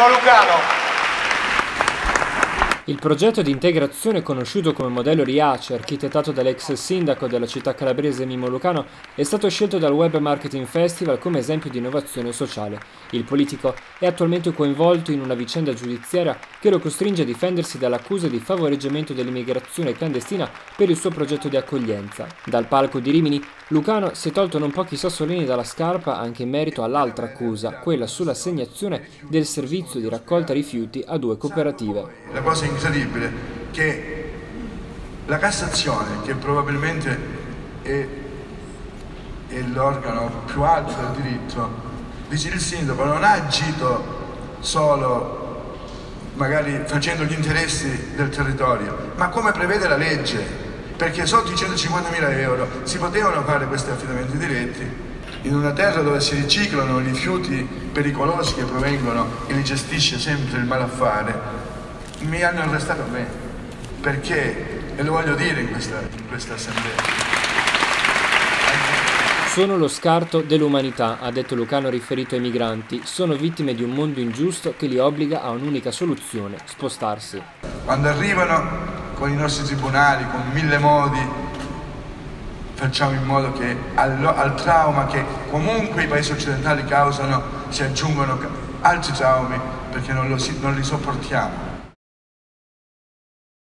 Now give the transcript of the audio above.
Mimo Lucano. Il progetto di integrazione conosciuto come modello Riace, architettato dall'ex sindaco della città calabrese Mimo Lucano, è stato scelto dal Web Marketing Festival come esempio di innovazione sociale. Il politico è attualmente coinvolto in una vicenda giudiziaria che lo costringe a difendersi dall'accusa di favoreggiamento dell'immigrazione clandestina per il suo progetto di accoglienza. Dal palco di Rimini, Lucano si è tolto non pochi sassolini dalla scarpa anche in merito all'altra accusa, quella sull'assegnazione del servizio di raccolta rifiuti a due cooperative. La cosa incredibile che la Cassazione, che probabilmente è, è l'organo più alto del diritto, dice il sindaco non ha agito solo magari facendo gli interessi del territorio, ma come prevede la legge? Perché sotto i 150.000 euro si potevano fare questi affidamenti diretti in una terra dove si riciclano rifiuti pericolosi che provengono e li gestisce sempre il malaffare, mi hanno arrestato a me, perché, e lo voglio dire in questa, in questa assemblea, sono lo scarto dell'umanità, ha detto Lucano riferito ai migranti. Sono vittime di un mondo ingiusto che li obbliga a un'unica soluzione, spostarsi. Quando arrivano con i nostri tribunali, con mille modi, facciamo in modo che al, al trauma che comunque i paesi occidentali causano si aggiungano altri traumi perché non, lo, non li sopportiamo.